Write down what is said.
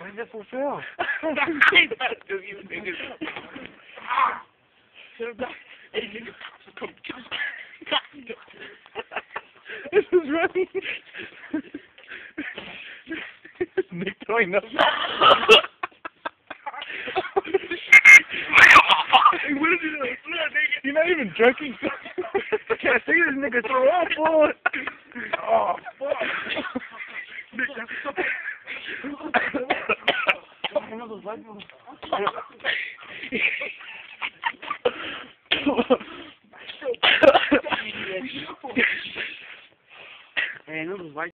When did it fulfill? This is running. Nick throwing up. fucking jerky. Can't see this nigga throw up, boy. Oh, fuck. Nigga. I know those white